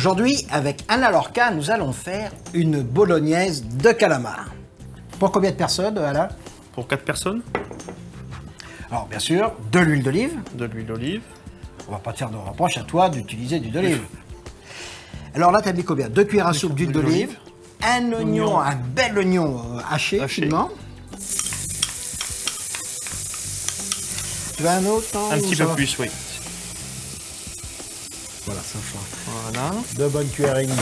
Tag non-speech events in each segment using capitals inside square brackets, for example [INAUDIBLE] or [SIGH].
Aujourd'hui, avec Anna Lorca, nous allons faire une bolognaise de calamar. Pour combien de personnes, Alain Pour 4 personnes, Alors, bien sûr, de l'huile d'olive. de l'huile d'olive. On va pas te faire de reproche à toi d'utiliser du d'olive. Alors là, tu as mis combien? Deux cuillères à soupe d'huile d'huile d'olive, un oignon, Oignon. un bel oignon euh, haché, Haché. finement. Tu veux un autre non, Un petit peu va? plus, oui. Voilà, ça fera Voilà. deux bonnes cuillères et demie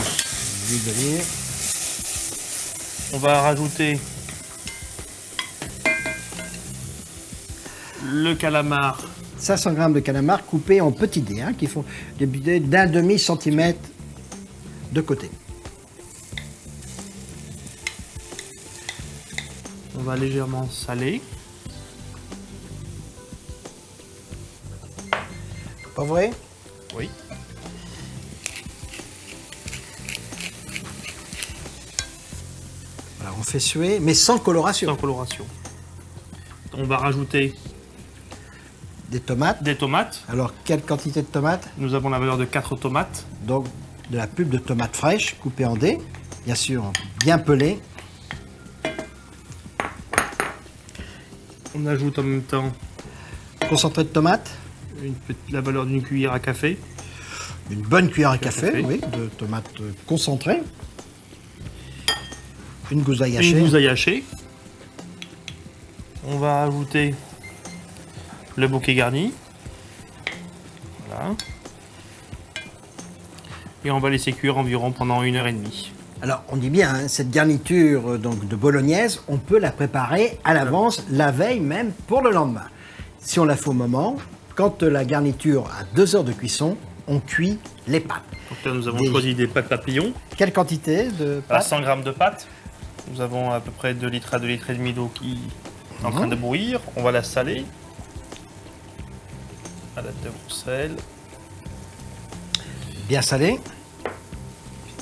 d'huile. On va rajouter le calamar 500 g de calamar coupés en petits dés, hein, qui font des dés d'un demi centimètre de côté. On va légèrement saler. Pas vrai? Oui. On fait suer, mais sans coloration. Sans coloration. On va rajouter Des tomates. des tomates. Alors, quelle quantité de tomates? Nous avons la valeur de 4 tomates. Donc, de la pulpe de tomates fraîches coupée en dés, bien sûr, bien pelée. On ajoute en même temps Concentré de tomates, une la valeur d'une cuillère à café. une bonne cuillère à café, café. oui, de tomates concentrées. Une Une hachée. gousse hachée. On va ajouter le bouquet garni. Voilà. Et on va laisser cuire environ pendant une heure et demie. Alors, on dit bien, hein, cette garniture euh, donc, de bolognaise, on peut la préparer à l'avance, la veille même, pour le lendemain. Si on la fait au moment, quand euh, la garniture a deux heures de cuisson, on cuit les pâtes. Donc là, nous avons Des- choisi des pâtes papillons. Quelle quantité de À pâtes 100 g de pâtes. Nous avons à peu près 2 litres à 2 litres et demi d'eau qui est en train Mhm. de bouillir. On va la saler. À la de sel, Bien salé,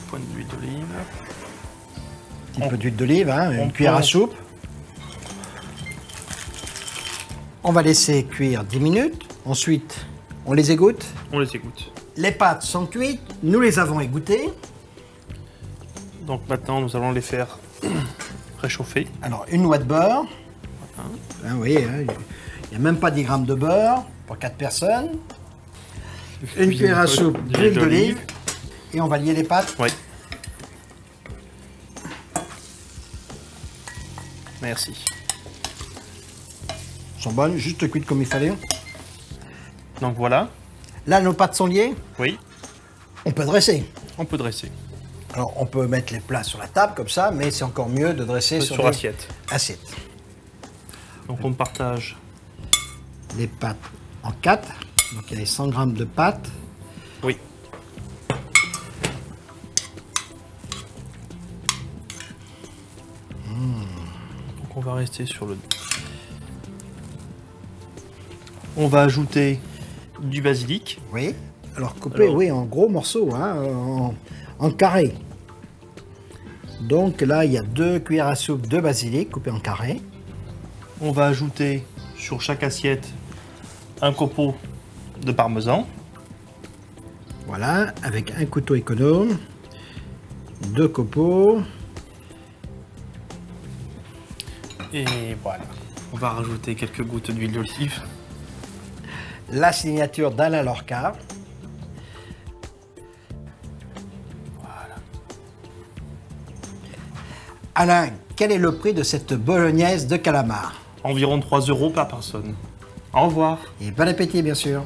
pointe d'huile d'olive. un petit On- peu d'huile d'olive, hein, on une cuillère à soupe. On va laisser cuire 10 minutes. Ensuite, on les égoutte. On les égoutte. Les pâtes sont cuites, nous les avons égouttées. Donc maintenant, nous allons les faire [COUGHS] réchauffer. Alors, une noix de beurre. Oui, hein, il n'y a même pas 10 grammes de beurre pour 4 personnes. Une cuillère à soupe d'huile d'olive. Et on va lier les pâtes. Oui. Merci. Elles sont bonnes, juste cuites comme il fallait. Donc voilà. Là, nos pâtes sont liées. Oui. On peut dresser. On peut dresser Alors, on peut mettre les plats sur la table comme ça, mais c'est encore mieux de dresser sur, sur des assiette. assiettes. Donc on partage Les pâtes en 4. Donc, il y a les 100 grammes de pâtes. Oui. Donc on va rester sur le. On va ajouter du basilic. Oui. Alors, coupé, Alors- oui, en gros morceaux, hein, en, en carré. Donc là, il y a deux cuillères à soupe de basilic coupé en carré. On va ajouter sur chaque assiette un copeau de parmesan. Voilà, avec un couteau économe, deux copeaux. Et voilà. On va rajouter quelques gouttes d'huile d'olive. la signature d'Alain Lorca. Alain, quel est le prix de cette bolognaise de calamar? Environ 3 euros par personne. Au revoir. Et bon appétit, bien sûr.